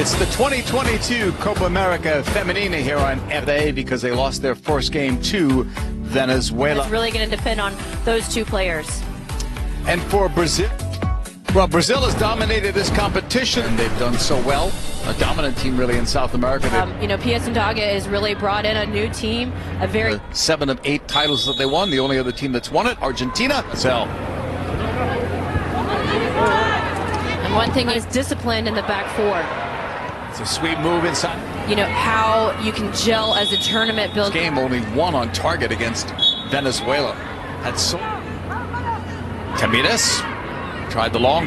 It's the 2022 Copa America Femenina here on FA because they lost their first game to Venezuela. It's really going to depend on those two players. And for Brazil, well, Brazil has dominated this competition and they've done so well. A dominant team, really, in South America. Um, you know, PS Ndaga has really brought in a new team, a very seven of eight titles that they won. The only other team that's won it, Argentina. So. And one thing is discipline in the back four. It's a sweet move inside. You know, how you can gel as a tournament build. This game only one on target against Venezuela. Had so. Tamidas tried the long.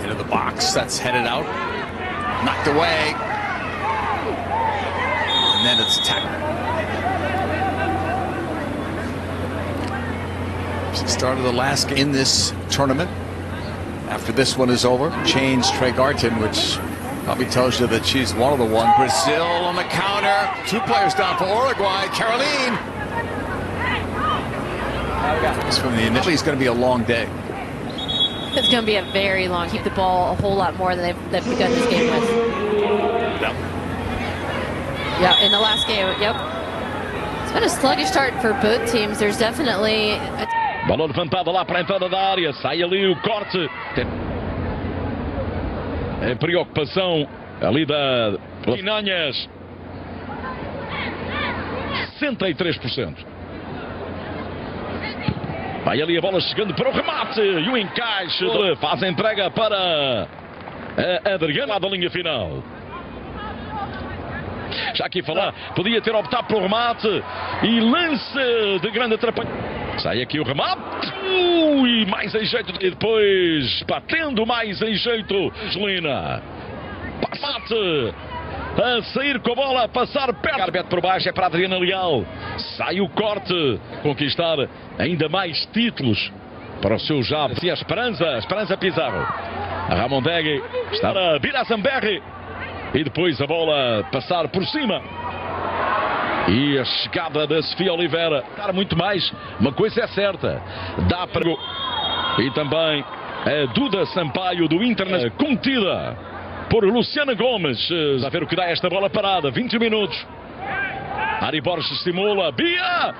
Into the box. That's headed out. Knocked away. And then it's tackled. She started the last in this tournament. After this one is over, change Trey Garton, which probably tells you that she's one of the one. Brazil on the counter. Two players down for Uruguay. Caroline. It's from the initially, it's going to be a long day. It's going to be a very long. Keep the ball a whole lot more than they've, they've begun this game with. Yep. Yeah, in the last game. Yep. It's been a sluggish start for both teams. There's definitely. A Bola levantada lá para a entrada da área. Sai ali o corte. É preocupação ali da Pinanhas. 63%. Vai ali a bola chegando para o remate e o encaixe. Faz a entrega para a Adriana da linha final. Já aqui falar, podia ter optado pelo remate e lance de grande atrapalhamento. Sai aqui o remate. Ui, mais em jeito. E depois batendo mais em jeito. Angelina. Passate. A sair com a bola, a passar perto. Garbete por baixo, é para a Adriana Leal. Sai o corte. Conquistar ainda mais títulos para o seu já. E a Esperança, a Esperança Pizarro. A Ramon Degui está a Birazamberri. E depois a bola passar por cima. E a chegada da Sofia Oliveira. Dar muito mais. Uma coisa é certa. Dá para. E também a Duda Sampaio do Internet. Cometida por Luciana Gomes. A ver o que dá esta bola parada. 20 minutos. Ari Borges simula. Bia!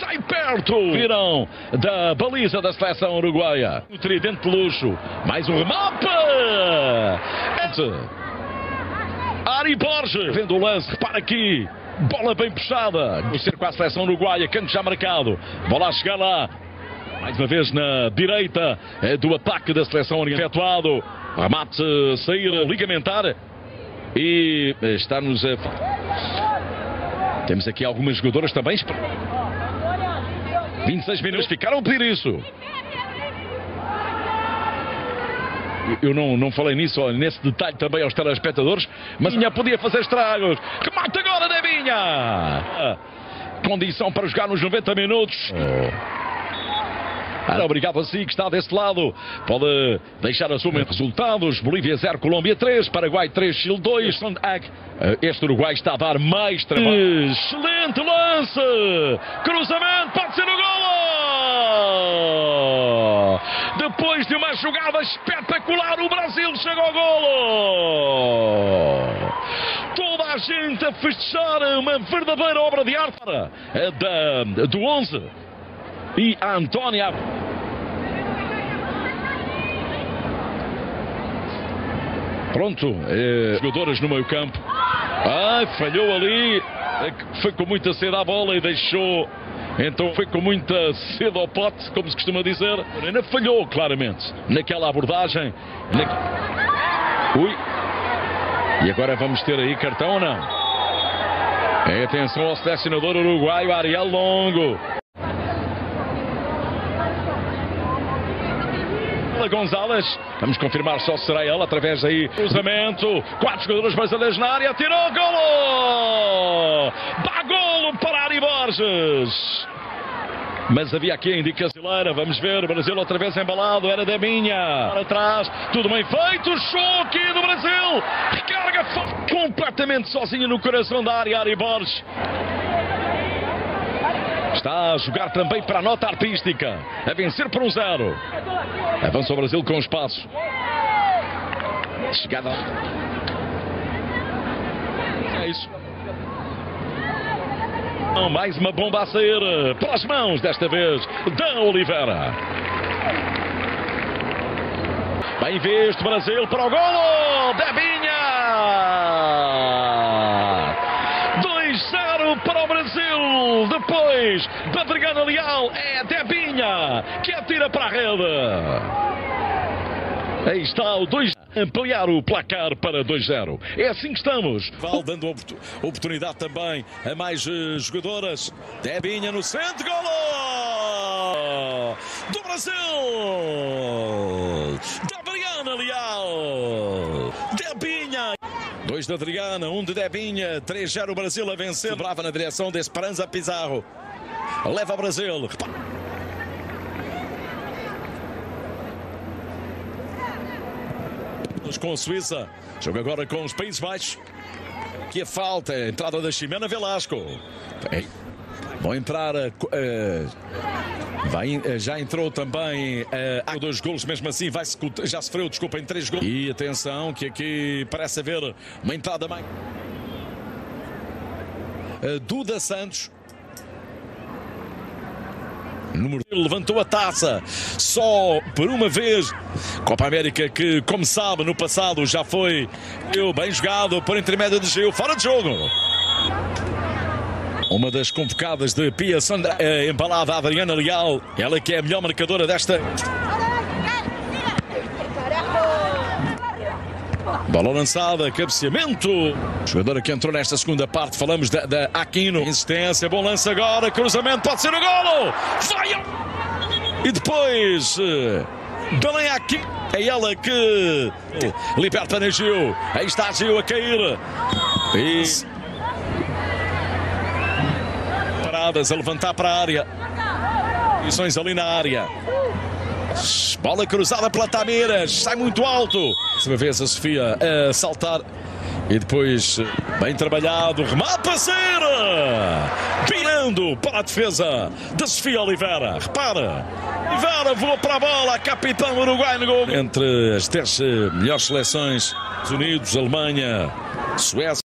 Sai perto! Virão da baliza da seleção uruguaia. O tridente de luxo. Mais um remate! Ari Borges. Vendo o lance. Repara aqui. Bola bem puxada. O cerco à seleção uruguaia. Canto já marcado. Bola a chegar lá. Mais uma vez na direita do ataque da seleção oriental. Efetuado. Remate sair ligamentar. E está-nos a. Temos aqui algumas jogadoras também. 26 minutos ficaram a pedir isso. Eu não, não falei nisso, nesse detalhe também aos telespectadores, mas Minha podia fazer estragos. Remate agora da Minha! Condição para jogar nos 90 minutos. Oh. Obrigado a si que está desse lado. Pode deixar a sua resultados. Bolívia 0, Colômbia 3, Paraguai 3, Chile 2. Este Uruguai está a dar mais trabalho. Excelente lance! Cruzamento, pode ser o golo! Depois de uma jogada espetacular, o Brasil chega ao golo! Toda a gente a fechar uma verdadeira obra de arte da, do 11 e a Antónia. Pronto, eh, jogadoras no meio campo. Ah, falhou ali. Foi com muita sede à bola e deixou. Então foi com muita sede ao pote, como se costuma dizer. Ainda falhou claramente naquela abordagem. Na... Ui. E agora vamos ter aí cartão ou não? Atenção ao selecionador uruguaio Ariel Longo. Gonzalez. Vamos confirmar só se será ela através aí cruzamento. Quatro jogadores brasileiros na área. Tirou golo! Para Ari Borges. Mas havia aqui a indicação. Vamos ver, Brasil outra vez embalado. Era da minha. Para trás, tudo bem feito. Choque do Brasil. Recarga completamente sozinho no coração da área. Ari Borges. Está a jogar também para a nota artística. A vencer por um zero. Avança o Brasil com espaço. Chegada. É isso. Mais uma bomba a sair para as mãos, desta vez, da Oliveira. Bem visto, Brasil para o golo! Debinha! 2-0 para o Brasil. Depois da Adriana Leal, é Debinha que atira para a rede. Aí está o 2 ampliar o placar para 2-0. É assim que estamos. Val dando oportunidade também a mais uh, jogadoras. Debinha no centro, golo do Brasil. Da Adriana Leal. Debinha. Dois de Adriana, um de Debinha, 3-0 o Brasil a vencer. Brava na direção de Esperança Pizarro. Leva o Com a Suíça. Joga agora com os Países Baixos. Que a falta, a entrada da Ximena Velasco. Vão entrar. Uh, vai, uh, já entrou também uh, dois golos, mesmo assim vai -se, já sofreu, desculpa, em três golos. E atenção, que aqui parece haver uma entrada mais. Duda Santos Número levantou a taça só por uma vez. Copa América que, como sabe, no passado já foi bem jogado por intermédio de Gil, fora de jogo. Uma das convocadas de Pia Sandra, é, embalada a Adriana Leal, ela que é a melhor marcadora desta. Bola lançada, cabeceamento. Jogadora que entrou nesta segunda parte, falamos da, da Aquino. Insistência, bom lance agora, cruzamento, pode ser o golo. Vai! E depois, eh, Belém Aquino. É ela que liberta na Gil. Aí está a Gil a cair. E... Paradas a levantar para a área. Posições ali na área. Bola cruzada pela Tameiras, sai muito alto. Uma vez a Sofia a saltar. E depois, bem trabalhado, remate para ser! Pirando para a defesa da Sofia Oliveira. Repara, Oliveira voa para a bola, capitão Uruguai no gol. Entre as 10 melhores seleções, Estados Unidos, Alemanha, Suécia.